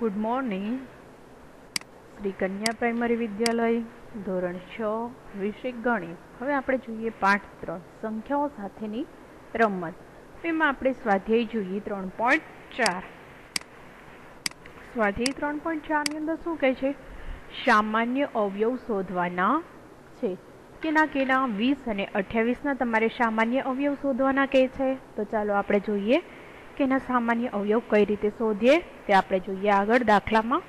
Good morning Shri કન્યા primary વિદ્યાલય, ધોરણ છ, વિષય ગણિત. હવે આપણે જોઈએ પાઠ ત્રણ, સંખ્યાઓ સાથેની રમત. એમાં આપણે સ્વાધ્યાય જોઈએ ત્રણ પોઈન્ટ ચાર. સ્વાધ્યાય ત્રણ પોઈન્ટ ચારની અંદર શું કહે છે? સામાન્ય અવયવ શોધવાના છે. કેના કેના વીસ અને અઠ્યાવીસના તમારે સામાન્ય અવયવ શોધવાના કહે છે? તો ચાલો આપણે જોઈએ કે એના સામાન્ય અવયવ કઈ રીતે શોધીએ તે આપણે જોઈએ આગળ દાખલામાં.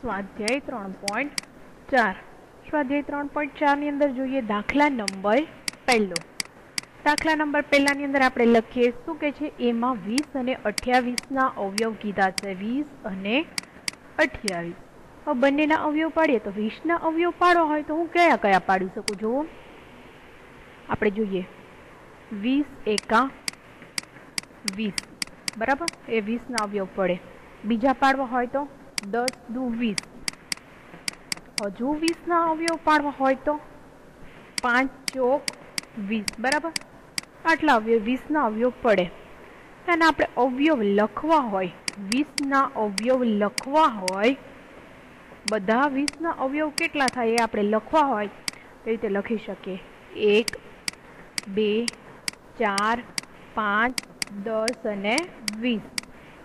સ્વાધ્યાય ત્રણ પોઈન્ટ ચાર. સ્વાધ્યાય ત્રણ પોઈન્ટ ચારની અંદર જોઈએ દાખલા નંબર પહેલો. દાખલા નંબર પહેલાની અંદર આપણે લખીએ, શું કે છે? એમાં વીસ અને અઠ્યાવીસના અવયવ કીધા છે. વીસ અને અઠ્યાવીસ. બંનેના અવયવ પાડીએ તો વીસના અવયવ પાડવા હોય તો હું કયા કયા પાડી શકું? જુઓ. આપણે જોઈએ. વીસ એકા વીસ. બરાબર? એ વીસના અવયવ પડે. બીજા પાડવા હોય તો દસ દુ વીસ. હજુ વીસના અવયવ પાડવા હોય તો પાંચ ચોક વીસ. બરાબર? આટલા અવયવ વીસના અવયવ પડે. અને આપણે અવયવ લખવા હોય, વીસના અવયવ લખવા હોય, બધા વીસના અવયવ કેટલા થાય એ આપણે લખવા હોય, તે રીતે લખી શકીએ. એક બે, ચાર, પાંચ, દસ અને વીસ.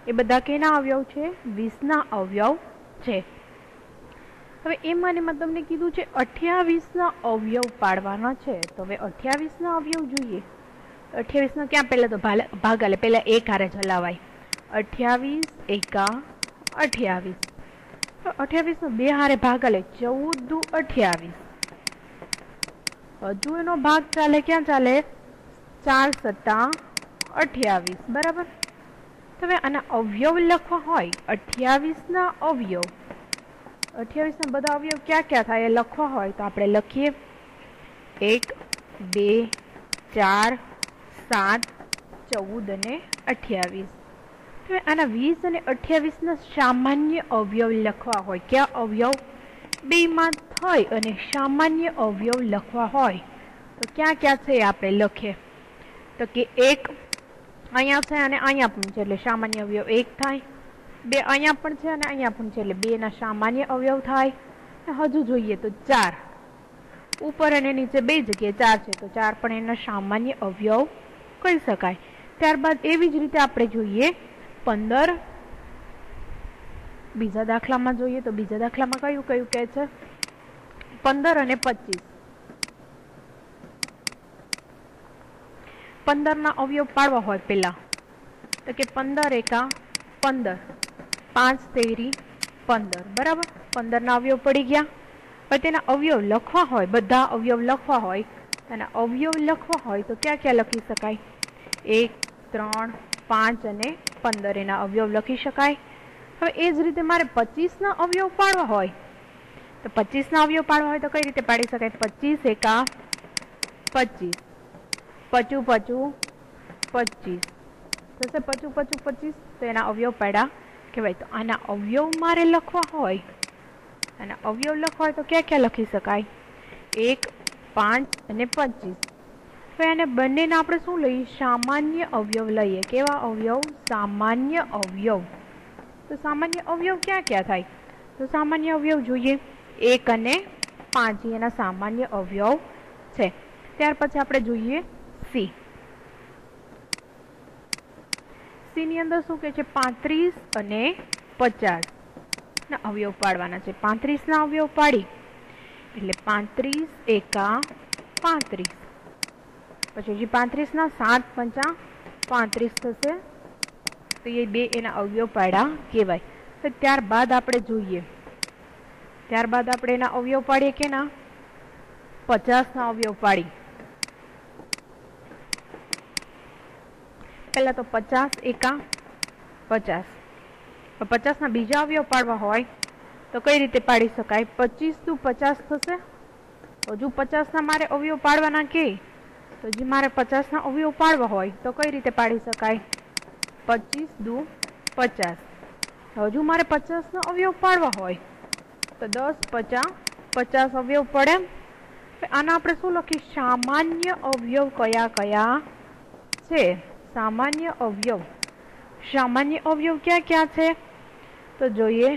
એ બધા કેના અવયવ છે? વીસના અવયવ છે. હવે એ મને મેં તમને કીધું છે અઠ્યાવીસના અવયવ પાડવાના છે. તો હવે અઠ્યાવીસના અવયવ જોઈએ. અઠ્યાવીસનો ક્યાં? પહેલાં તો ભાગ આલે. પહેલાં એક હારે ચલાવાય. અઠ્યાવીસ, એકા, અઠ્યાવીસ. અઠ્યાવીસનો બે હારે ભાગ આલે. ચૌદ દુ અઠ્યાવીસ. હજુ એનો ભાગ ચાલે, ક્યાં ચાલે? ચાર સત્તા અઠ્યાવીસ, બરાબર? તમે આના અવયવ લખવા હોય, અઠ્યાવીસના અવયવ. અઠ્યાવીસના બધા અવયવ ક્યાં ક્યાં થાય એ લખવા હોય તો આપણે લખીએ. એક, બે, ચાર, સાત, ચૌદ અને અઠ્યાવીસ. હવે આના વીસ અને અઠ્યાવીસના સામાન્ય અવયવ લખવા હોય. ક્યાં અવયવ? બેમાં થઈ અને સામાન્ય અવયવ લખવા હોય, તો ક્યાં ક્યાં છે આપણે લખીએ તો કે એક અહીંયા છે અને અહીંયા પણ છે, એટલે સામાન્ય અવયવ એક થાય. બે અહીંયા પણ છે અને અહીંયા પણ છે, એટલે બેના સામાન્ય અવયવ થાય. હજુ જોઈએ તો ચાર. ઉપર અને નીચે બે જગ્યાએ ચાર છે, તો ચાર પણ એના સામાન્ય અવયવ કહી શકાય. ત્યારબાદ એવી જ રીતે આપણે જોઈએ, પંદર બીજા દાખલામાં જોઈએ તો બીજા દાખલામાં કયું કયું કહે છે? પંદર અને પચીસ. પંદરના અવયવ પાડવા હોય પેલા તો કે પંદર એકા પંદર. પાંચ તેરી પંદર. બરાબર? પંદરના અવયવ પડી ગયા. પણ તેના અવયવ લખવા હોય, બધા અવયવ લખવા હોય, તેના અવયવ લખવા હોય તો ક્યાં ક્યાં લખી શકાય? એક, ત્રણ, પાંચ અને પંદર એના અવયવ લખી શકાય. હવે એ જ રીતે મારે પચીસના અવયવ પાડવા હોય. તો પચીસના અવયવ પાડવા હોય તો કઈ રીતે પાડી શકાય? પચીસ એકા પચીસ. પચું પચું પચીસ. થશે પચું પચું પચીસ? તો એના અવયવ પાડ્યા કહેવાય. તો આના અવયવ મારે લખવા હોય. આના અવયવ લખવા હોય તો ક્યાં ક્યાં લખી શકાય? એક, પાંચ અને પચીસ. તો એને બંનેને આપણે શું લઈએ? સામાન્ય અવયવ લઈએ. કેવા અવયવ? સામાન્ય અવયવ. તો સામાન્ય અવયવ ક્યાં ક્યાં થાય? તો સામાન્ય અવયવ જોઈએ. એક અને પાંચ એના સામાન્ય અવયવ છે. ત્યાર પછી આપણે જોઈએ સી. સી ની અંદર શું કહે છે? પાંત્રીસ અને પચાસ ના અવયવ પાડવાના છે. પાંત્રીસ ના અવયવ પાડી. એટલે પાંત્રીસ એકા પાંત્રીસ. પછી હજી પાંત્રીસ ના સાત પંચા પાંત્રીસ થશે તો એ બે એના અવયવ પાડ્યા કહેવાય. તો ત્યારબાદ આપણે જોઈએ. ત્યારબાદ આપણે એના અવયવ પાડીએ કે ના? પચાસના અવયવ પાડી. પહેલાં તો પચાસ, એકા, પચાસ. પચાસના બીજા અવયવ પાડવા હોય, તો કઈ રીતે પાડી શકાય? પચીસ ટુ પચાસ થશે? હજુ પચાસના મારે અવયવ પાડવાના કે? તો જે મારે પચાસના અવયવ પાડવા હોય, તો કઈ રીતે પાડી શકાય? પચીસ દુ પચાસ. હજુ મારે પચાસનો અવયવ પાડવા હોય, તો દસ પચાસ પચાસ અવયવ પડે આના આપણે શું લખીએ સામાન્ય અવયવ કયા કયા છે? સામાન્ય અવયવ. સામાન્ય અવયવ ક્યાં ક્યાં છે? તો જોઈએ.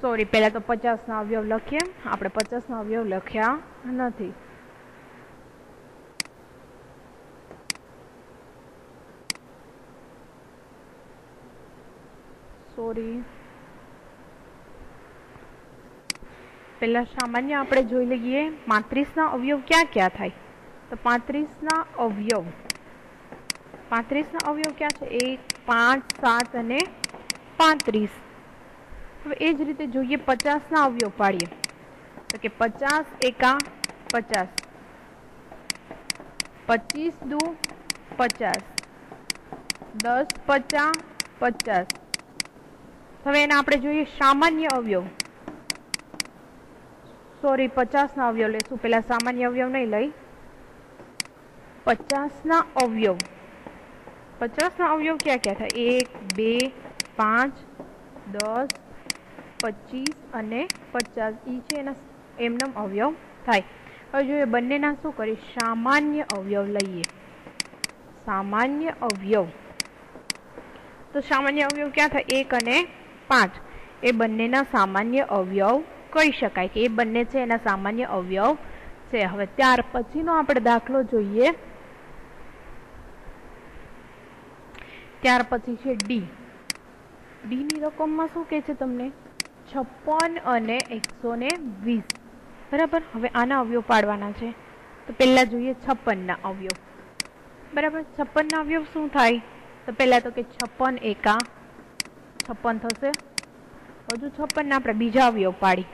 સોરી પહેલાં તો પચાસના અવયવ લખીએ. આપણે પચાસના અવયવ લખ્યા નથી. સોરી. પહેલા સામાન્ય આપણે જોઈ લઈએ, પાંત્રીસના અવયવ ક્યાં ક્યાં થાય? તો પાંત્રીસના અવયવ. પાંત્રીસના અવયવ ક્યાં છે? એક, પાંચ, સાત અને પાંત્રીસ. હવે એ જ રીતે જોઈએ પચાસના અવયવ પાડીએ. તો કે પચાસ એકા પચાસ. પચીસ દુ પચાસ. દસ પચાસ પચાસ. હવે એના આપણે જોઈએ સામાન્ય અવયવ. સોરી પચાસના અવયવ લેશું. પેલા સામાન્ય અવયવ નહીં લઈ. પચાસના અવયવ. પચાસના અવયવ ક્યાં ક્યાં થાય? એક, બે, પાંચ, દસ, પચીસ અને પચાસ. એ છે એના એમનેમ અવયવ થાય. હવે જોઈએ બંનેના શું કરીએ? સામાન્ય અવયવ લઈએ. સામાન્ય અવયવ. તો સામાન્ય અવયવ ક્યાં થાય? એક અને પાંચ. એ બંનેના સામાન્ય અવયવ કહી શકાય કે એ બંને છે, એના સામાન્ય અવયવ છે. હવે ત્યાર પછીનો આપણે દાખલો જોઈએ. ત્યાર પછી છે ડી ડીની રકમમાં શું કહે છે તમને? છપ્પન અને એકસો ને વીસ. બરાબર? હવે આના અવયવ પાડવાના છે. તો પહેલાં જોઈએ છપ્પનના અવયવ. બરાબર? છપ્પનના અવયવ શું થાય? તો પહેલાં તો કે છપ્પન એકા છપ્પન થશે. હજુ છપ્પનના આપણે બીજા અવયવ પાડી.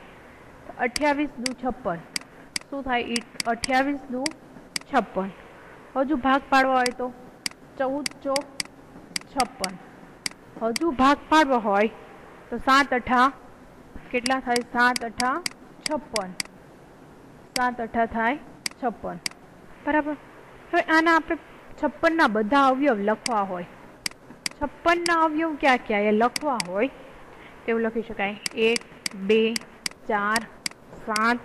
અઠ્યાવીસ દુ છપ્પન. શું થાય? અઠ્યાવીસ દુ છપ્પન. હજુ ભાગ પાડવા હોય તો? ચૌદ ચોક છપ્પન. હજુ ભાગ પાડવો હોય તો સાત અઠા કેટલા થાય? સાત અઠા છપ્પન. સાત અઠા થાય છપ્પન. બરાબર. હવે આના આપણે છપ્પનના બધા અવયવ લખવા હોય. છપ્પનના અવયવ ક્યાં ક્યાં એ લખવા હોય તેવું લખી શકાય. એક, બે, ચાર, સાત,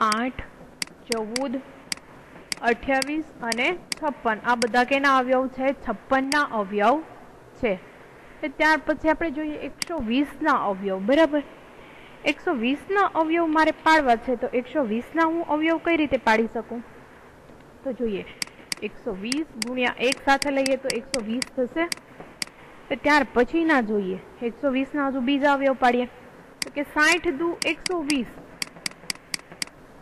આઠ, ચૌદ, અઠ્યાવીસ અને છપ્પન. આ બધા કેના અવયવ છે? છપ્પનના અવયવ છે. ત્યાર પછી આપણે જોઈએ એકસો વીસના અવયવ. બરાબર? એકસો વીસના અવયવ મારે પાડવા છે, તો એકસો વીસના હું અવયવ કઈ રીતે પાડી શકું? તો જોઈએ. એકસો વીસ ગુણ્યા એક સાથે લઈએ તો એકસો વીસ થશે. ત્યાર પછી ના જોઈએ. એકસો વીસના હજુ બીજા અવયવ પાડીએ. તો કે સાઠ દુ એકસો વીસ.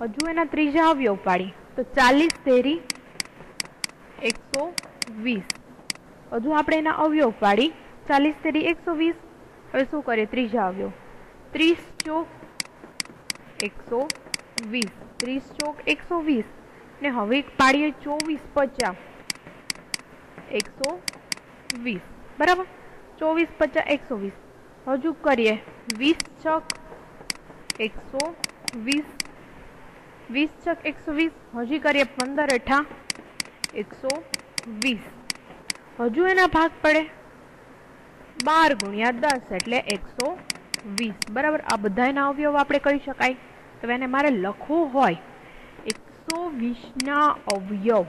હજુ એના ત્રીજા અવયવ પાડી. તો ચાલીસ તેરી એકસો વીસ. હજુ આપણે એના અવયવ પાડી. ચાલીસ તેરી એકસો વીસ. હવે શું કરીએ? ત્રીજા અવયવ. ત્રીસ ચોક એકસો વીસ. ત્રીસ ચોક એકસો વીસ. ને હવે પાડીએ ચોવીસ પચાસ. એકસો વીસ. બરાબર? ચોવીસ પચાસ, એકસો વીસ. હજુ કરીએ. વીસ છક, એકસો વીસ. વીસ છક, એકસો વીસ. હજી કરીએ પંદર અઠા. એકસો વીસ. હજુ એના ભાગ પડે? બાર ગુણ્યા દસ એટલે એકસો વીસ. બરાબર? આ બધાના અવયવ આપણે કહી શકાય. તો એને મારે લખવું હોય. એકસો વીસના અવયવ.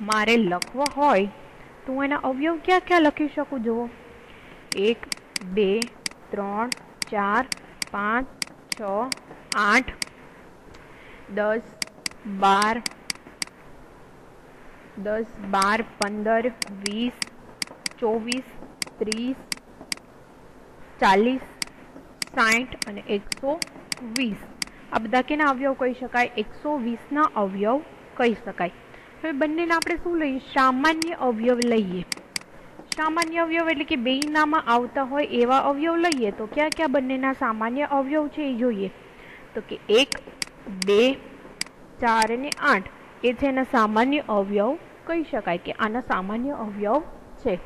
મારે લખવા હોય તો હું એના અવયવ ક્યાં ક્યાં લખી શકું, જુઓ. એક, બે, ત્રણ, ચાર, પાંચ, છ, આઠ, દસ, બાર દસ, બાર, પંદર, વીસ, ચોવીસ, ત્રીસ, ચાલીસ સાઠ અને એકસો વીસ. આ બધા કેના અવયવ કહી શકાય, એકસો વીસના અવયવ કહી શકાય. હવે બંનેના આપણે શું લઈએ? સામાન્ય અવયવ લઈએ. સામાન્ય અવયવ એટલે કે બેયનામાં આવતા હોય એવા અવયવ લઈએ. તો ક્યાં ક્યાં બંનેના સામાન્ય અવયવ છે એ જોઈએ. તો કે એક, બે, ચાર અને આઠ એ છે એના સામાન્ય અવયવ કહી શકાય કે આના સામાન્ય અવયવ છે.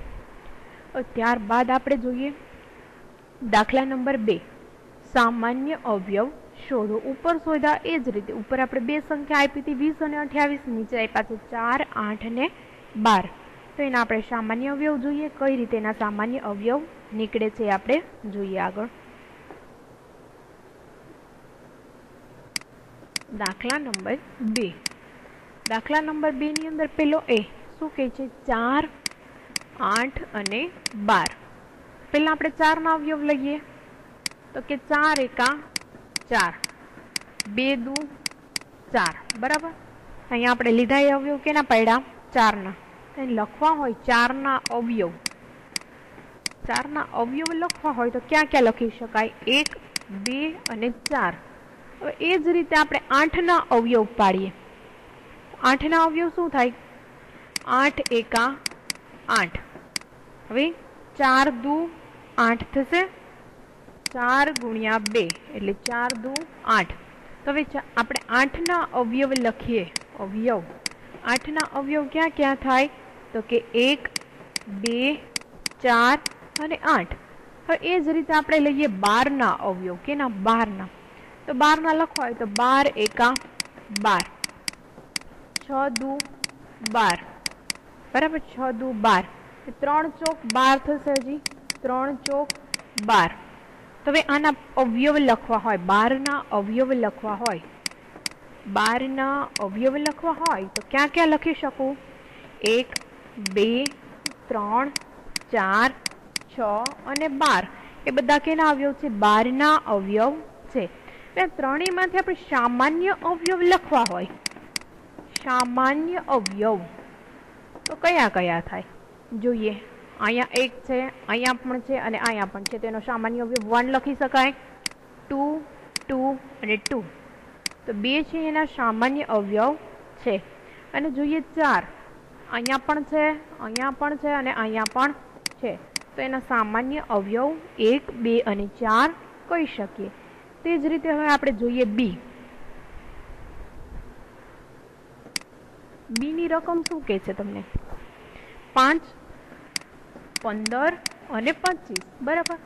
ત્યારબાદ આપણે જોઈએ દાખલા નંબર બે. સામાન્ય અવયવ શોધો ઉપર શોધ્યા એ જ રીતે. ઉપર આપણે બે સંખ્યા આપી હતી, વીસ અને અઠ્યાવીસ, નીચે આપ્યા છે ચાર, આઠ ને બાર. તો એના આપણે સામાન્ય અવયવ જોઈએ. કઈ રીતે એના સામાન્ય અવયવ નીકળે છે આપણે જોઈએ આગળ. દાખલા નંબર બે. દાખલા નંબર બે ની અંદર પેલો એ શું કહે છે? ચાર, આઠ અને બાર. પહેલાં આપણે ચારના અવયવ લઈએ. તો કે ચાર એકા ચાર. બે દુ, ચાર. બરાબર? અહીંયા આપણે લીધા એ અવયવ કેના પડ્યા? ચારના. લખવા હોય ચારના અવયવ. ચારના અવયવ લખવા હોય તો ક્યાં ક્યાં લખી શકાય? એક, બે અને ચાર. હવે એ જ રીતે આપણે આઠના અવયવ પાડીએ. આઠના અવયવ શું થાય? આઠ એકા આઠ. હવે ચાર દુ, આઠ થશે. ચાર ગુણ્યા બે, એટલે ચાર દુ આઠ. તો હવે આપણે આઠના અવયવ લખીએ. અવયવ. આઠના અવયવ ક્યાં ક્યાં થાય? તો કે એક, બે, ચાર અને આઠ. હવે એ જ રીતે આપણે લઈએ બારના અવયવ, કેના? બારના. તો બારના લખવા હોય તો બાર એકા બાર. છ દુ બાર. બરાબર? છ દુ બાર. ત્રણ ચોક બાર થશે હજી. ત્રણ ચોક બાર. હવે આના અવયવ લખવા હોય, બારના અવયવ લખવા હોય, બારના અવયવ લખવા હોય, તો ક્યાં ક્યાં લખી શકું? એક, બે, ત્રણ, ચાર, છ અને બાર. એ બધા કેના અવયવ છે? બારના અવયવ છે. ત્રણેયમાંથી આપણે સામાન્ય અવયવ લખવા હોય. સામાન્ય અવયવ. તો કયા કયા થાય? જોઈએ. અહીંયા એક છે, અહીંયા પણ છે અને અહીંયા પણ છે. તેનો સામાન્ય અવયવ વન લખી શકાય. ટુ ટુ અને ટુ તો બે છે એના સામાન્ય અવયવ છે. અને જોઈએ ચાર. અહીંયા પણ છે, અહીંયા પણ છે અને અહીંયા પણ છે. તો એના સામાન્ય અવયવ એક, બે અને ચાર કહી શકીએ. તે જ રીતે હવે આપણે જોઈએ બી બીની રકમ શું કહે છે તમને? પાંચ પંદર અને પચીસ, બરાબર?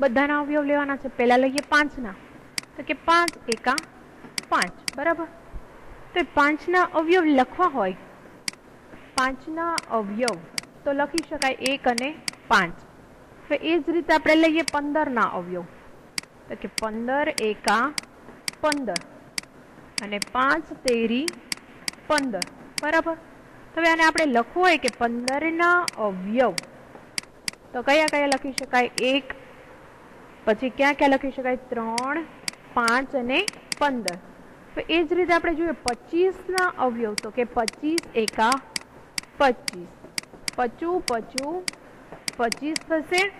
બધાના અવયવ લેવાના છે. પહેલાં લઈએ પાંચના. તો કે પાંચ એકા પાંચ, બરાબર? તો પાંચના અવયવ લખવા હોય. પાંચના અવયવ, તો લખી શકાય એક અને પાંચ. હવે એ જ રીતે આપણે લઈએ પંદરના અવયવ. તો કે પંદર એકા પંદર અને પાંચ તેરી પંદર, બરાબર? હવે આને આપણે લખવું હોય કે પંદરના અવયવ તો કયા કયા લખી શકાય? એક, પછી ક્યાં ક્યાં લખી શકાય? ત્રણ, પાંચ અને પંદર. તો એ જ રીતે આપણે જોઈએ, પચીસના અવયવ, તો કે પચીસ એકા પચીસ. પચું પચું, પચીસ થશે,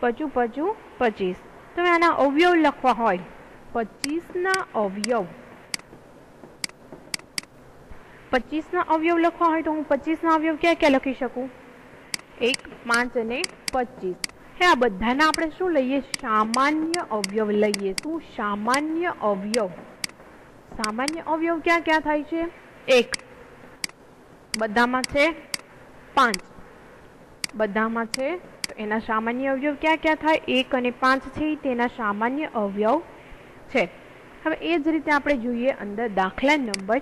પચું પચું, પચીસ. તમે આના અવયવ લખવા હોય. પચીસના અવયવ. પચીસના અવયવ લખવા હોય તો હું પચીસના અવયવ ક્યાં ક્યાં લખી શકું? એક પાંચ અને પચીસ. હે, આ બધાના આપણે શું લઈએ? સામાન્ય અવયવ લઈએ. શું? સામાન્ય અવયવ. સામાન્ય અવયવ ક્યાં ક્યાં થાય છે? એક. બધામાં છે પાંચ. બધામાં છે તો એના સામાન્ય અવયવ ક્યાં ક્યાં થાય? એક અને પાંચ છે, તેના સામાન્ય અવયવ છે. હવે એ જ રીતે આપણે જોઈએ અંદર દાખલા નંબર.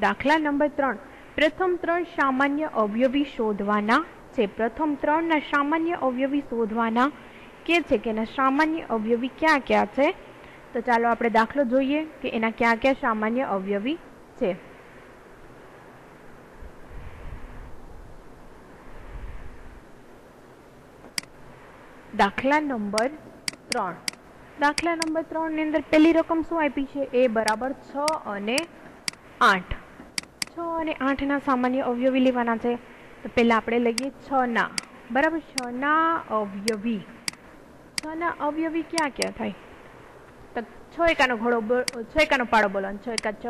દાખલા નંબર ત્રણ. પ્રથમ ત્રણ સામાન્ય અવયવી શોધવાના છે. પ્રથમ ત્રણના સામાન્ય અવયવી શોધવાના કે છે કે એના સામાન્ય અવયવી ક્યાં ક્યાં છે? તો ચાલો આપણે દાખલો જોઈએ કે એના ક્યાં ક્યાં સામાન્ય અવયવી છે. દાખલા નંબર ત્રણ. દાખલા નંબર ત્રણની અંદર પહેલી રકમ શું આપી છે? એ બરાબર છ અને આઠ. છ અને આઠના સામાન્ય અવયવી લેવાના છે. તો પહેલાં આપણે લઈએ છના. બરાબર? છના અવયવી. છના અવયવી ક્યાં ક્યાં થાય? તો છ એકાનો ઘોડો છ એકાનો પાડો બોલો છ એકા છ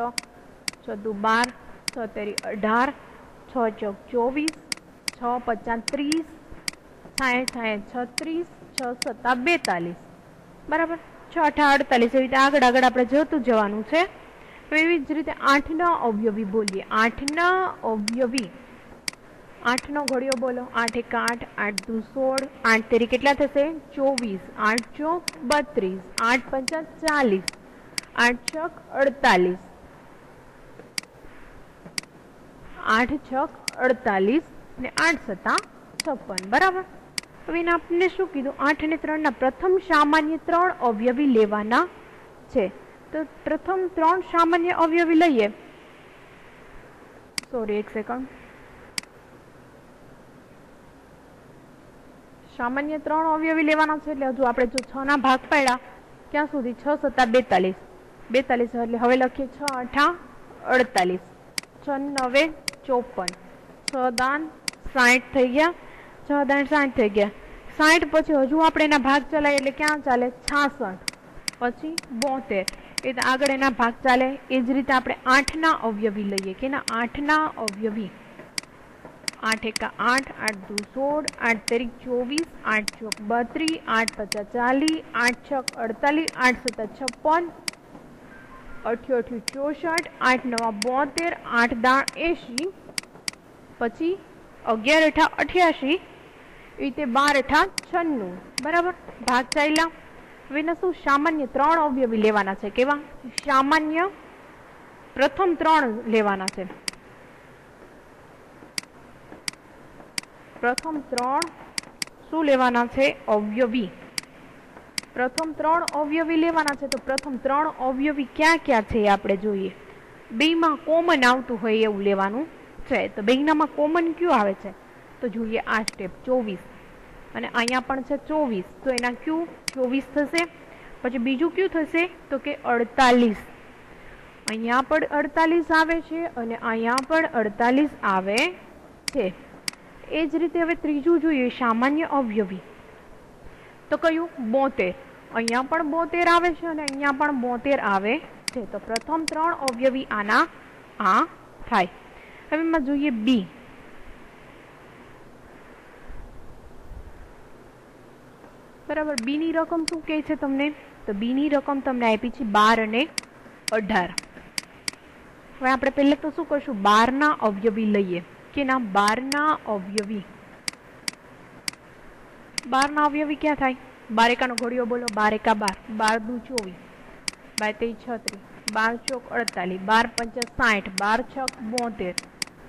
છ દુ બાર છ તેરી અઢાર, છ ચોક ચોવીસ, છ પચાસ ત્રીસ સાઠ સાઠ છત્રીસ, છ સત્તા બેતાલીસ. બરાબર? છ અઠા અડતાલીસ. એવી રીતે આગળ આગળ આપણે જોતું જવાનું છે. એવી જ રીતે આઠના અવયવી બોલીએ. આઠના અવયવી. આઠનો ઘડિયો બોલો. આઠ એક આઠ આઠ દુ સોળ, આઠ તેરી કેટલા થશે? ચોવીસ. આઠ ચોક બત્રીસ. આઠ પચાસ ચાલીસ. આઠ છક અડતાલીસ. આઠ છક અડતાલીસ ને આઠ સત્તા છપ્પન. બરાબર? હવે એને આપણને શું કીધું? આઠ અને ત્રણના પ્રથમ સામાન્ય ત્રણ અવયવી લેવાના છે. તો પ્રથમ ત્રણ સામાન્ય અવયવી લઈએ. સોરી એક સેકન્ડ સામાન્ય ત્રણ અવયવી લેવાના છે, એટલે હજુ આપણે જો છ ના ભાગ પાડ્યા, ક્યાં સુધી? છ, સત્તા, બેતાલીસ. બેતાલીસ એટલે હવે લખીએ છ અઠા અડતાલીસ. છ, નવે, ચોપન. છ, દાન, સાઠ થઈ ગયા. છ, દાન, સાઠ થઈ ગયા. સાઠ પછી હજુ આપણે એના ભાગ ચલાવીએ, એટલે ક્યાં ચાલે? છાસઠ. પછી બોતેર. એ આગળ એના ભાગ ચાલે. એ જ રીતે આપણે આઠના અવયવી લઈએ. કે ના આઠના અવયવી. આઠ એકા આઠ આઠ દુ સોળ, આઠ તારીખ ચોવીસ, આઠ ચોક બત્રીસ આઠ પચાસ ચાલીસ, આઠ છક અડતાલીસ, આઠ સત્તા છપ્પન અઠ્યોઠ્યું ચોસઠ, આઠ નવા બોતેર, આઠ દાણ એંશી, પછી અગિયાર અઠા અઠ્યાસી રીતે બાર અઠા છન્નું. બરાબર? ભાગ ચાલ્યા. હવે શું સામાન્ય ત્રણ અવયવી લેવાના છે? કેવા? સામાન્ય પ્રથમ ત્રણ લેવાના છે. પ્રથમ ત્રણ શું લેવાના છે? અવયવી. પ્રથમ ત્રણ અવયવી લેવાના છે તો પ્રથમ ત્રણ અવયવી ક્યાં ક્યાં છે આપણે જોઈએ. બેમાં કોમન આવતું હોય એવું લેવાનું છે. તો બેનામાં કોમન કયું આવે છે? તો જોઈએ આ સ્ટેપ ચોવીસ. અને અહીંયા પણ છે ચોવીસ. તો એના ક્યુ ચોવીસ થશે. પછી બીજું કયું થશે તો કે અડતાલીસ. અહીંયા પણ અડતાલીસ આવે છે અને અહીંયા પણ અડતાલીસ આવે છે. એ જ રીતે હવે ત્રીજું જોઈએ, સામાન્ય અવયવી. તો કયું? બોતેર. અહીંયા પણ બોતેર આવે છે અને અહીંયા પણ બોતેર આવે છે. તો પ્રથમ ત્રણ અવયવી આના આ થાય. હવે એમાં જોઈએ બી બરાબર? બીની રકમ શું કહે છે તમને? તો બીની રકમ તમને આપી છે બાર અને અઢાર. હવે આપણે પહેલા તો શું કરશું? બારના અવયવી લઈએ. કે ના બારના અવયવી. બારના અવયવી ક્યાં થાય? બારેકાનો ઘોડીઓ બોલો. બારેકા બાર. બાર દુ ચોવીસ. બાર તેર છત્રીસ. બાર ચોક અડતાલીસ. બાર પંચા સાઠ. બાર છક બોતેર.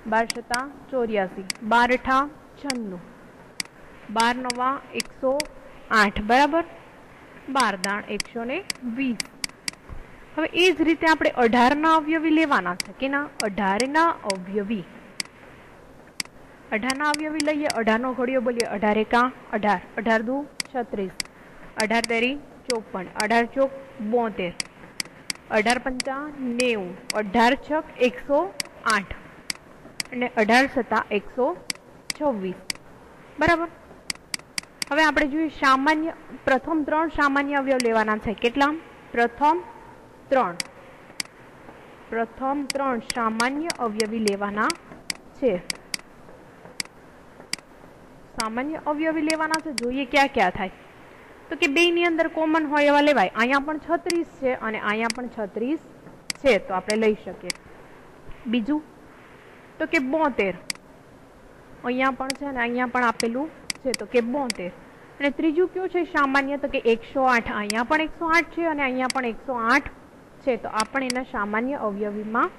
બાર સત્તા ચોર્યાસી. બાર અઠા છન્નું. બાર નવા એકસો આઠ, બરાબર? બાર દાણ એકસો ને વીસ. હવે એ જ રીતે આપણે અઢારના અવયવી લેવાના છે કે ના? અઢારના અવયવી. અઢારના અવયવી લઈએ, અઢારનો ઘડિયો બોલીએ, અઢાર એકા, અઢાર. અઢાર દુ, છત્રીસ. અઢાર તેરી, ચોપન. અઢાર ચોક, બોતેર. અઢાર પંચા, નેવું. અઢાર છક, એકસો આઠ. અને અઢાર સત્તા એકસો છવ્વીસ. બરાબર? હવે આપણે જોઈએ સામાન્ય, પ્રથમ ત્રણ સામાન્ય અવયવ લેવાના છે. કેટલા? પ્રથમ ત્રણ. પ્રથમ ત્રણ સામાન્ય અવયવી લેવાના છે. સામાન્ય અવયવી લેવાના છે. જોઈએ ક્યાં ક્યાં થાય. તો કે બે ની અંદર કોમન હોય એવા લેવાય. અહીંયા પણ છત્રીસ છે અને અહીંયા પણ છત્રીસ છે. તો આપણે લઈ શકીએ. બીજું? તો કે બોતેર. અહીંયા પણ છે અને અહીંયા પણ આપેલું છે. તો કે બોતેર. અને ત્રીજું કયું છે? સામાન્ય તો કે એકસો આઠ. અહીંયા પણ એકસો આઠ છે અને અહીંયા પણ એકસો આઠ છે. તો આ પણ એના સામાન્ય અવયવીમાં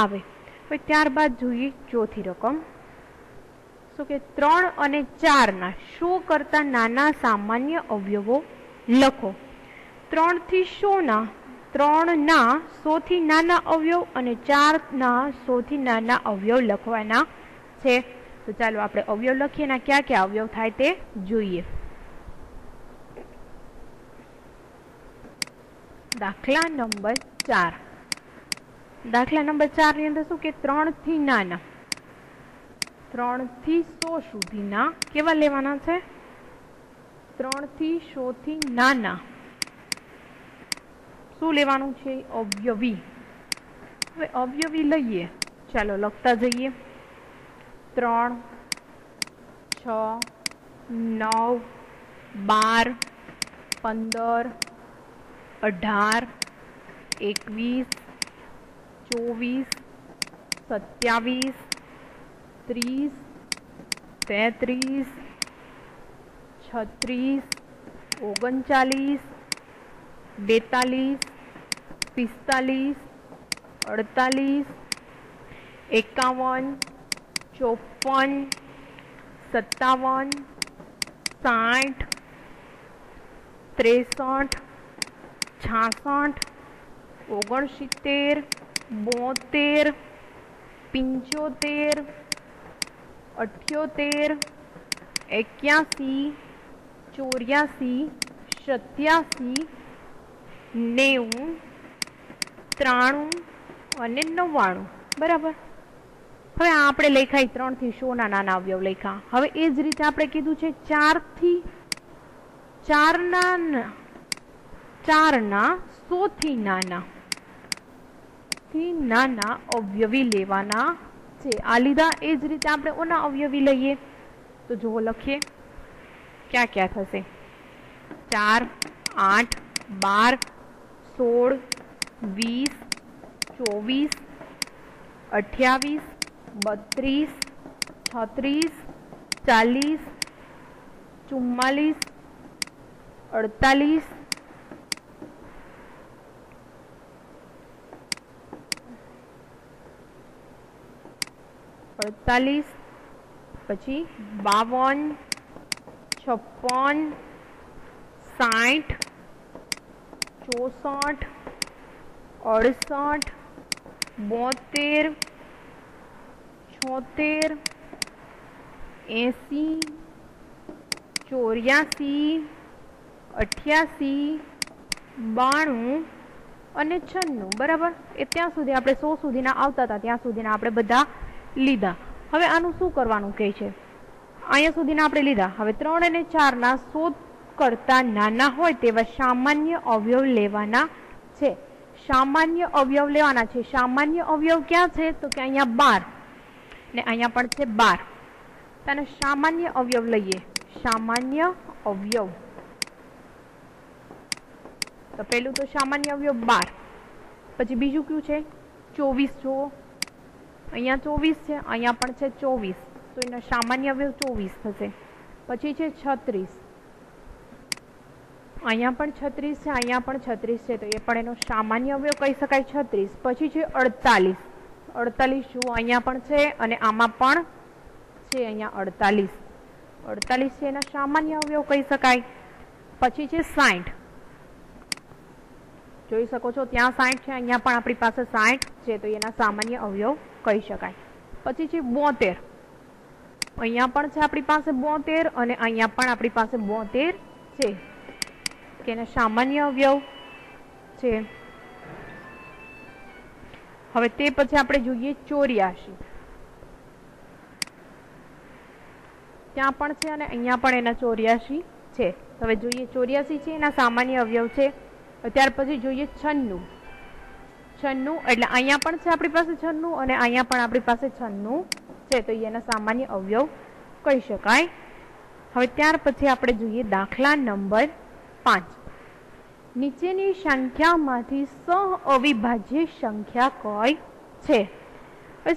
આવે. હવે ત્યારબાદ જોઈએ ચોથી રકમ. શું કે ત્રણ અને ચારના સો કરતા નાના સામાન્ય અવયવો લખો. ત્રણથી સોના ત્રણના સોથી નાના અવયવ અને ચારના સોથી નાના અવયવ લખવાના છે. તો ચાલો આપણે અવયવ લખીએ ના ક્યાં ક્યાં અવયવ થાય તે જોઈએ. દાખલા નંબર ચાર. દાખલા નંબર ચારની અંદર શું કે ત્રણથી નાના. ત્રણથી સો સુધીના કેવા લેવાના છે? ત્રણથી સો થી નાના. શું લેવાનું છે? અવયવી. હવે અવયવી લઈએ. ચાલો લખતા જઈએ. ત્રણ, છ, નવ, બાર, પંદર અઢાર એકવીસ ચોવીસ સત્યાવીસ ત્રીસ તેત્રીસ છત્રીસ ઓગણચાલીસ બેતાલીસ પિસ્તાલીસ અડતાલીસ એકાવન ચોપન સત્તાવન સાઠ ત્રેસઠ છાસઠ, ઓગણસિત્તેર, બોતેર, પંચોતેર, અઠ્યોતેર, એક્યાસી, ચોર્યાસી, સત્યાસી, નેવું, ત્રાણું અને નવ્વાણું. બરાબર? હવે આ આપણે લખાય ત્રણથી સોના નાના અવયવ લખ્યા હવે એ જ રીતે આપણે કીધું છે ચારથી ચારના ચારના સોથી નાના થી નાના અવયવી લેવાના છે આ લીધા એ જ રીતે આપણે ઓના અવયવી લઈએ તો જુઓ લખીએ ક્યાં ક્યાં થશે ચાર આઠ બાર સોળ વીસ ચોવીસ અઠ્યાવીસ બત્રીસ છત્રીસ ચાલીસ ચુમ્માલીસ અડતાલીસ અડતાલીસ પછી બાવન, છપ્પન, સાઠ, ચોસઠ, અડસઠ, બોતેર, છોતેર, એંસી, ચોર્યાસી, અઠ્યાસી, બાણું અને છન્નું. બરાબર? એ ત્યાં સુધી આપણે સો સુધીના આવતા હતા. ત્યાં સુધીના આપણે બધા લીધા. હવે આનું શું કરવાનું કહે છે? અહીંયા સુધીના આપણે લીધા. હવે ત્રણ અને ચારના શોધ કરતા નાના હોય તેવા સામાન્ય અવયવ લેવાના છે. સામાન્ય અવયવ લેવાના છે. સામાન્ય અવયવ ક્યાં છે? તો કે અહીંયા બાર. ને અહીંયા પણ છે બાર. તને સામાન્ય અવયવ લઈએ. સામાન્ય અવયવ. તો પેલું તો સામાન્ય અવયવ બાર. પછી બીજું કયું છે? ચોવીસ જુઓ. અહીંયા ચોવીસ છે, અહીંયા પણ છે ચોવીસ. તો એનો સામાન્ય અવયવ ચોવીસ થશે. પછી છે છત્રીસ. અહીંયા પણ છત્રીસ છે, અહીંયા પણ છત્રીસ છે, તો એ પણ એનો સામાન્ય અવયવ કહી શકાય છત્રીસ. પછી છે અડતાલીસ. અડતાલીસ જુઓ, અહીંયા પણ છે અને આમાં પણ છે અહીંયા અડતાલીસ. અડતાલીસ છે એના સામાન્ય અવયવ કહી શકાય. પછી છે સાઠ જોઈ શકો છો, ત્યાં સાઠ છે, અહીંયા પણ આપણી પાસે સાઠ છે, તો એના સામાન્ય અવયવ કહી શકાય. પછી છે બોતેર. અહીંયા પણ છે આપણી પાસે બોતેર અને અહીંયા પણ આપણી પાસે બોતેર છે. કે સામાન્ય અવયવ છે. હવે તે પછી આપણે જોઈએ ચોર્યાસી. ત્યાં પણ છે અને અહીંયા પણ એના ચોર્યાસી છે. હવે જોઈએ ચોર્યાસી છે, એના સામાન્ય અવયવ છે. ત્યાર પછી જોઈએ છન્નું. છન્નું, એટલે અહીંયા પણ છે આપણી પાસે છન્નું અને અહીંયા પણ આપણી પાસે છન્નું છે, તો એના સામાન્ય અવયવ કહી શકાય. હવે ત્યાર પછી આપણે જોઈએ દાખલા નંબર પાંચ. નીચેની સંખ્યામાંથી સહ અવિભાજ્ય સંખ્યા કઈ છે?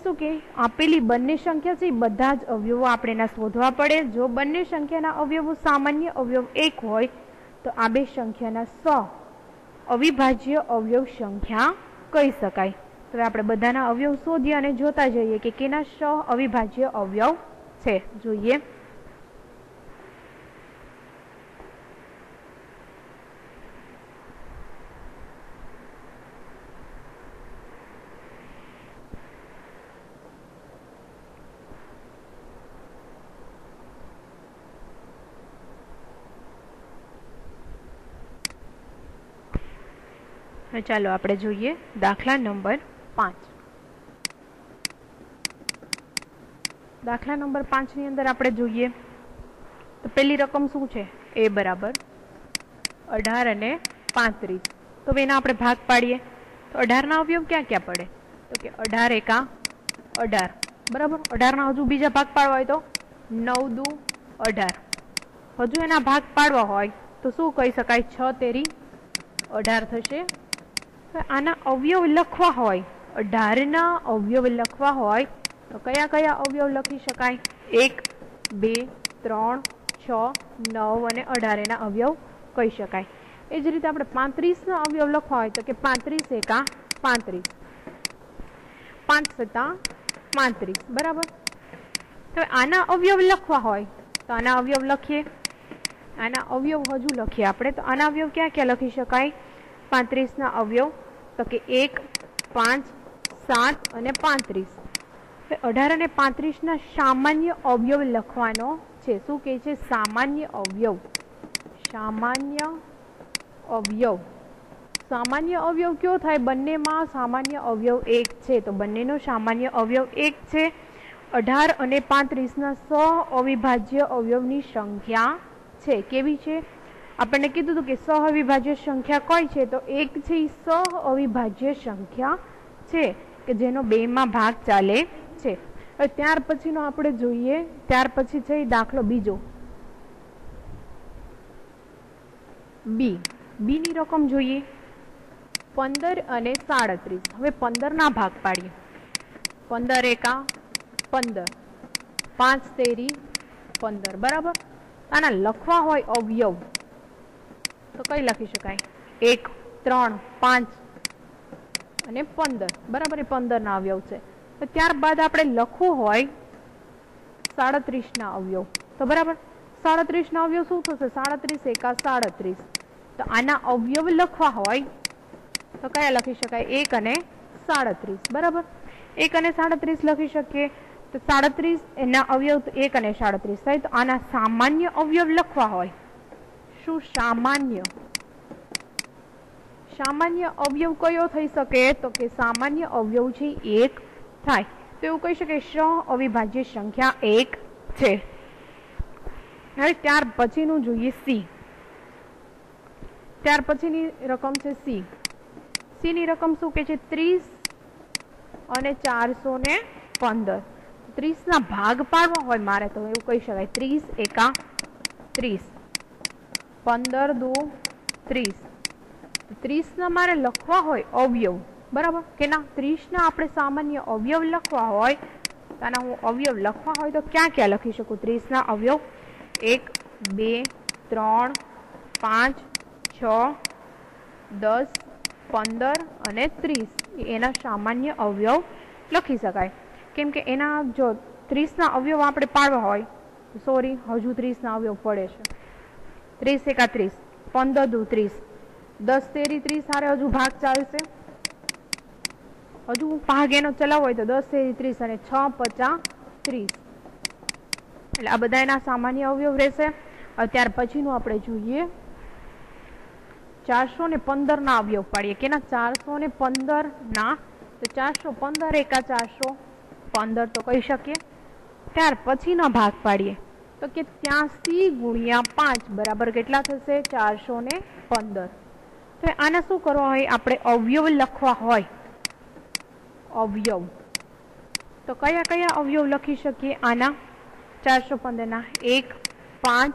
શું કે, આપેલી બંને સંખ્યા છે બધા જ અવયવો આપણે એના શોધવા પડે. જો બંને સંખ્યાના અવયવો સામાન્ય અવયવ એક હોય, તો આ બે સંખ્યાના સ અવિભાજ્ય અવયવ સંખ્યા કહી શકાય. તો આપણે બધાના અવયવ શોધીએ અને જોતા જઈએ કે કેના શ અવિભાજ્ય અવયવ છે. જોઈએ. ચાલો આપણે જોઈએ દાખલા નંબર પાંચ. દાખલા નંબર પાંચની અંદર આપણે જોઈએ તો પેલી રકમ શું છે? એ બરાબર અઢાર અને પાંત્રીસ. તો એના આપણે ભાગ પાડીએ. તો અઢારના અવયવ ક્યાં ક્યાં પડે? તો કે અઢાર એકા અઢાર. બરાબર? અઢારના હજુ બીજા ભાગ પાડવા હોય તો નવ દુ અઢાર. હજુ એના ભાગ પાડવા હોય તો શું કહી શકાય? છ તેરી અઢાર થશે. આના અવયવ લખવા હોય, અઢારના અવયવ લખવા હોય, તો કયા કયા અવયવ લખી શકાય? એક, બે, ત્રણ, છ, નવ અને અઢારેના અવયવ કહી શકાય. એ જ રીતે આપણે પાંત્રીસના અવયવ લખવા હોય તો કે પાંત્રીસ એકા પાંત્રીસ. પાંચ સત્તા પાંત્રીસ. બરાબર? હવે આના અવયવ લખવા હોય, તો આના અવયવ લખીએ. આના અવયવ હજુ લખીએ આપણે. તો આના અવયવ ક્યાં ક્યાં લખી શકાય? પાંત્રીસના અવયવ, તો કે એક, પાંચ, સાત અને પાંત્રીસ. અઢાર અને પાંત્રીસના સામાન્ય અવયવ લખવાનો છે. શું કહે છે? સામાન્ય અવયવ. સામાન્ય અવયવ. સામાન્ય અવયવ કયો થાય? બંનેમાં સામાન્ય અવયવ એક છે. તો બંનેનો સામાન્ય અવયવ એક છે. અઢાર અને પાંત્રીસના સ અવિભાજ્ય અવયવની સંખ્યા છે. કેવી છે? આપણને કીધું હતું કે સહ અવિભાજ્ય સંખ્યા કઈ છે? તો એક છે એ સહ અવિભાજ્ય સંખ્યા છે, કે જેનો બેમાં ભાગ ચાલે છે. ત્યાર પછીનો આપણે જોઈએ, ત્યાર પછી છે એ દાખલો બીજો. બી બીની રકમ જોઈએ. પંદર અને સાડત્રીસ. હવે પંદરના ભાગ પાડીએ. પંદર એકા, પંદર. પાંચ તેરી, પંદર. બરાબર? આના લખવા હોય અવયવ. તો કઈ લખી શકાય? એક, ત્રણ, પાંચ અને પંદર. બરાબર, એ પંદરના અવયવ છે. તો ત્યારબાદ આપણે લખવું હોય સાડત્રીસના અવયવ. તો બરાબર સાડત્રીસના અવયવ શું થશે? સાડત્રીસ એકા સાડત્રીસ. તો આના અવયવ લખવા હોય તો કયા લખી શકાય? એક અને સાડત્રીસ. બરાબર? એક અને સાડત્રીસ લખી શકીએ. તો સાડત્રીસ એના અવયવ એક અને સાડત્રીસ થાય. તો આના સામાન્ય અવયવ લખવા હોય. શું સામાન્ય. સામાન્ય અવયવ કયો થઈ શકે? તો કે સામાન્ય અવયવ છે એક થાય. તો એવું કહી શકાય શ અવિભાજ્ય સંખ્યા એક છે. ત્યાર પછીનું જોઈએ સી ત્યાર પછીની રકમ છે સી સી ની રકમ શું કે છે? ત્રીસ અને ચારસો ને પંદર. ત્રીસના ભાગ પાડવા હોય મારે તો એવું કહી શકાય. ત્રીસ એકા ત્રીસ. પંદર દુ ત્રીસ. ત્રીસના મારે લખવા હોય અવયવ, બરાબર? કે ના, ત્રીસના આપણે સામાન્ય અવયવ લખવા હોય, તાના હું અવયવ લખવા હોય તો ક્યાં ક્યાં લખી શકું? ત્રીસના અવયવ, એક, બે, ત્રણ, પાંચ, છ, દસ, પંદર અને ત્રીસ. એના સામાન્ય અવયવ લખી શકાય. કેમ કે એના જો ત્રીસના અવયવ આપણે પાડવા હોય સોરી, હજુ ત્રીસના અવયવ પડે છે. ત્રીસ એકા ત્રીસ પંદર દુ ત્રીસ. દસ તેરી ત્રીસ સારે હજુ ભાગ ચાલશે. હજુ ભાગ એનો ચલાવવો હોય તો દસ તેરી ત્રીસ અને છ પચાસ ત્રીસ. એટલે આ બધા એના સામાન્ય અવયવ રહેશે. ત્યાર પછીનું આપણે જોઈએ. ચારસો ને પંદર ના અવયવ પાડીએ. કેના? ચારસો ને પંદર ના તો ચારસો પંદર એકા ચારસો પંદર તો કહી શકીએ. ત્યાર પછીના ભાગ પાડીએ. તો કે ત્યાંસી ગુણ્યા પાંચ બરાબર કેટલા થશે? ચારસો ને પંદર. તો આને શું કરવા હોય? આપણે અવયવ લખવા હોય. અવયવ. તો કયા કયા અવયવ લખી શકીએ આના? ચારસો પંદરના. એક, પાંચ,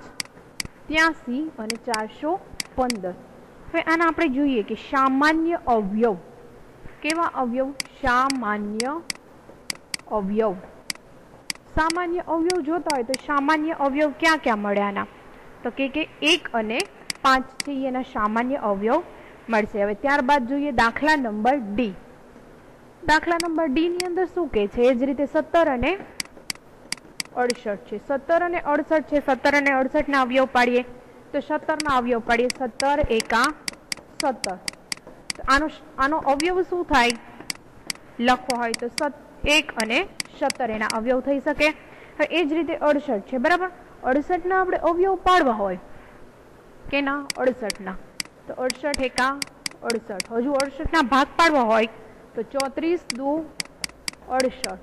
ત્યાંસી અને ચારસો પંદર. હવે આના આપણે જોઈએ કે સામાન્ય અવયવ. કેવા અવયવ? સામાન્ય અવયવ. સામાન્ય અવયવ જોતા હોય તો સામાન્ય અવયવ ક્યાં ક્યાં મળ્યાના તો કે કે એક અને પાંચ છે એના સામાન્ય અવયવ મળશે. હવે ત્યારબાદ જોઈએ દાખલા નંબર ડી દાખલા નંબર ડી ની અંદર શું કે છે? એ જ રીતે સત્તર અને અડસઠ છે. સત્તર અને અડસઠ છે. સત્તર અને અડસઠના અવયવ પાડીએ. તો સત્તરના અવયવ પાડીએ. સત્તર એકા સત્તર. આનો આનો અવયવ શું થાય? લખવો હોય તો સત, એક અને સત્તર એના અવયવ થઈ શકે. હવે એ જ રીતે અડસઠ છે, બરાબર? અડસઠના આપણે અવયવ પાડવા હોય કે ના અડસઠના. તો અડસઠ એકા અડસઠ. હજુ અડસઠના ભાગ પાડવા હોય તો ચોત્રીસ દુ અડસઠ.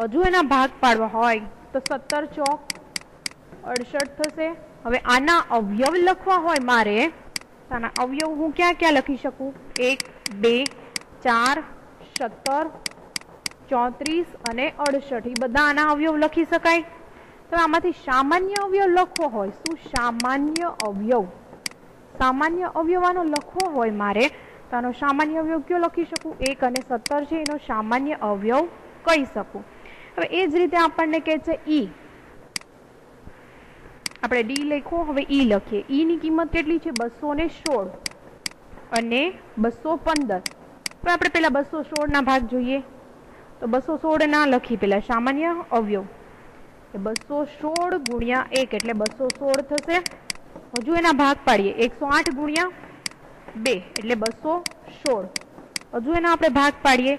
હજુ એના ભાગ પાડવા હોય તો સત્તર ચોક અડસઠ થશે. હવે આના અવયવ લખવા હોય મારે આના અવયવ હું ક્યાં ક્યાં લખી શકું? એક, બે, ચાર, સત્તર ચોત્રીસ અને અડસઠ. એ બધા આના અવયવ લખી શકાય. તો આમાંથી સામાન્ય અવયવ લખવો હોય. શું સામાન્ય અવયવ? સામાન્ય અવયવ આનો લખવો હોય મારે, તો આનો સામાન્ય અવયવ કયો લખી શકું? એક અને સત્તર છે, એનો સામાન્ય અવયવ કહી શકું. હવે એ જ રીતે આપણને કહે છે ઈ. આપણે ડી લખો, હવે ઈ લખીએ. ઈની કિંમત કેટલી છે? બસો ને સોળ. અને બસો પંદર. તો આપણે પેલા બસો સોળ ના ભાગ જોઈએ. તો બસો સોળ ના લખી પેલા સામાન્ય અવયવ. બસો સોળ ગુણ્યા એક એટલે બસો સોળ થશે. હજુ એના ભાગ પાડીએ. એકસો આઠ ગુણ્યા બે એટલે બસો સોળ. હજુ એના આપણે ભાગ પાડીએ.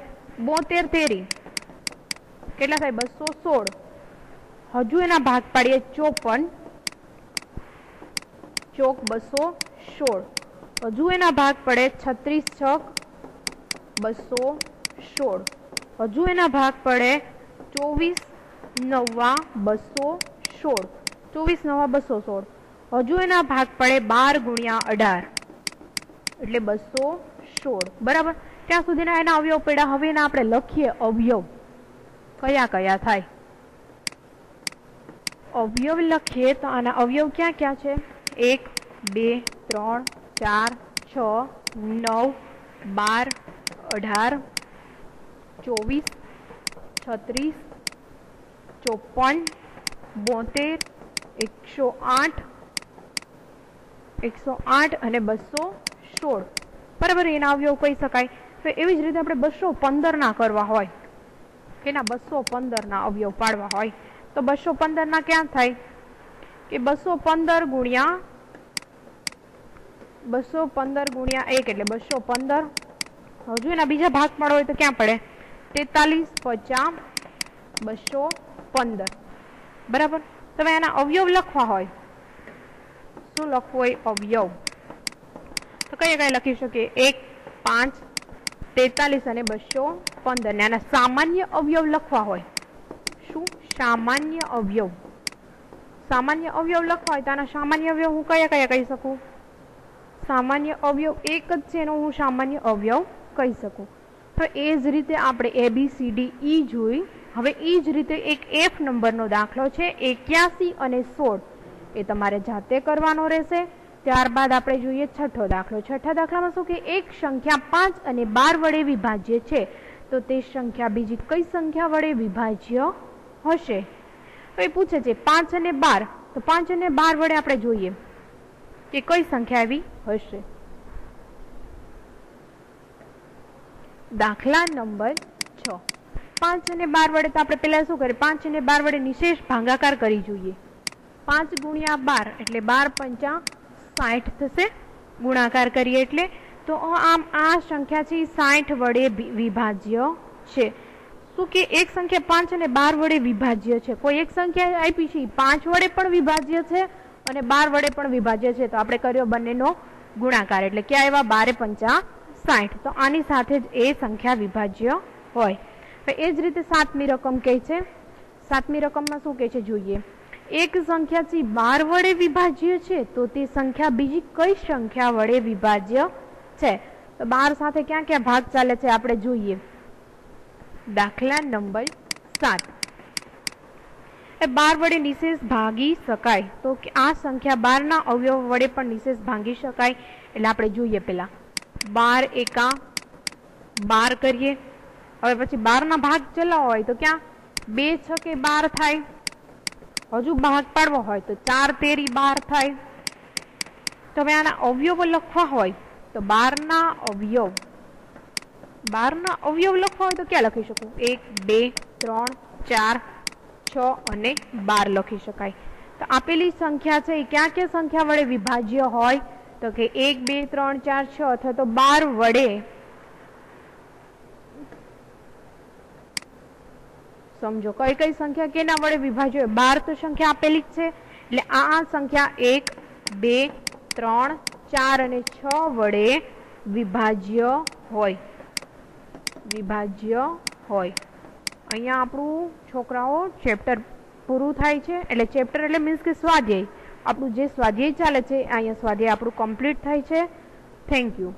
બોતેર તેરી કેટલા થાય? બસો સોળ. હજુ એના ભાગ પાડીએ ચોપન. ચોક બસો સોળ. હજુ એના ભાગ પડે છત્રીસ છક બસો સોળ. હજુ એના ભાગ પડે ચોવીસ નવા બસો સોળ. ચોવીસ નવા બસો સોળ. હજુ એના ભાગ પડે બાર ગુણ્યા અઢાર. એટલે બસો સોળ. બરાબર? ત્યાં સુધીના એના અવયવ પડ્યા. હવે એના આપણે લખીએ અવયવ. કયા કયા થાય? અવયવ લખીએ તો આના અવયવ ક્યાં ક્યાં છે? એક, બે, ત્રણ, ચાર, છ, નવ, બાર, અઢાર ચોવીસ, છત્રીસ, ચોપન, બોતેર, એકસો આઠ એકસો આઠ અને બસો સોળ. બરાબર એના અવયવ કહી શકાય. તો એવી જ રીતે આપણે બસો પંદરના કરવા હોય. કે ના બસો પંદરના અવયવ પાડવા હોય. તો બસો પંદરના ક્યાં થાય? કે બસો પંદર ગુણ્યા, બસો પંદર ગુણ્યા એક એટલે બસો પંદર. હજુ એના બીજા ભાગ પાડો હોય તો ક્યાં પડે? તેતાલીસ પચાસ બસો પંદર. બરાબર? તમે એના અવયવ લખવા હોય. શું લખવું હોય? અવયવ. તો કઈ કઈ લખી શકીએ? એક, પાંચ, તેતાલીસ અને બસો પંદર. ને આના સામાન્ય અવયવ લખવા હોય. શું? સામાન્ય અવયવ. સામાન્ય અવયવ લખવા હોય તો આના સામાન્ય અવયવ હું કયા કયા કહી શકું? સામાન્ય અવયવ એક જ છે એનો હું સામાન્ય અવયવ કહી શકું. તો એ જ રીતે આપણે એ બી સી ડી ઈ જોઈ. હવે એ જ રીતે એક એફ નંબરનો દાખલો છે, એક્યાસી અને સોળ. એ તમારે જાતે કરવાનો રહેશે. ત્યારબાદ આપણે જોઈએ છઠ્ઠો દાખલો. છઠ્ઠા દાખલામાં શું કે એક સંખ્યા પાંચ અને બાર વડે વિભાજ્ય છે. તો તે સંખ્યા બીજી કઈ સંખ્યા વડે વિભાજ્ય હશે? તો એ પૂછે છે, પાંચ અને બાર. તો પાંચ અને બાર વડે આપણે જોઈએ કે કઈ સંખ્યા એવી હશે? દાખલા નંબર છ. પાંચ અને બાર વડે તો આપણે પહેલાં શું કરીએ? પાંચ અને બાર વડે નિશેષ ભાગાકાર કરી જોઈએ. પાંચ ગુણ્યા બાર એટલે બાર પંચા સાઠ થશે. ગુણાકાર કરીએ એટલે તો આમ આ સંખ્યા છે એ સાઠ વડે વિભાજ્ય છે. શું કે એક સંખ્યા પાંચ અને બાર વડે વિભાજ્ય છે? કોઈ એક સંખ્યા આપી છે પાંચ વડે પણ વિભાજ્ય છે અને બાર વડે પણ વિભાજ્ય છે. તો આપણે કર્યો બંનેનો ગુણાકાર. એટલે ક્યાં એવા બારે પંચા સાઠ. તો આની સાથે જ એ સંખ્યા વિભાજ્ય હોય. એ જ રીતે સાતમી રકમ કહે છે. સાતમી રકમમાં શું કહે છે? જોઈએ. એક સંખ્યા છે બાર વડે વિભાજ્ય છે, તો તે સંખ્યા બીજી કઈ સંખ્યા વડે વિભાજ્ય છે? તો બાર સાથે ક્યાં ક્યાં ભાગ ચાલે છે? આપણે જોઈએ. દાખલા નંબર સાત. એ બાર વડે નિશેષ ભાગી શકાય. તો આ સંખ્યા બારના અવયવ વડે પણ નિશેષ ભાંગી શકાય. એટલે આપણે જોઈએ પેલા બાર એકા બાર કરીએ. હવે પછી બારના ભાગ ચલાવવા હોય તો ક્યાં? બે છ કે બાર થાય? હજુ ભાગ પાડવો હોય તો ચાર તેરી બાર થાય. તો હવે આના અવયવો લખવા હોય તો બારના અવયવ. બારના અવયવ લખવા હોય તો ક્યાં લખી શકું? એક, બે, ત્રણ, ચાર, છ અને બાર લખી શકાય. તો આપેલી સંખ્યા છે એ ક્યાં ક્યાં સંખ્યા વડે વિભાજ્ય હોય? તો કે એક, બે, ત્રણ, ચાર, છ અથવા તો બાર વડે. સમજો, કઈ કઈ સંખ્યા કેના વડે વિભાજ્યો બાર તો સંખ્યા આપેલી જ છે. એટલે આ સંખ્યા એક, બે, ત્રણ, ચાર અને છ વડે વિભાજ્ય હોય. વિભાજ્ય હોય. અહીંયા આપણું છોકરાઓ ચેપ્ટર પૂરું થાય છે. એટલે ચેપ્ટર એટલે મીન્સ કે સ્વાધ્યાય. આપણું જે સ્વાધ્યાય ચાલે છે અહીંયા સ્વાધ્યાય આપણું કમ્પ્લીટ થાય છે. Thank you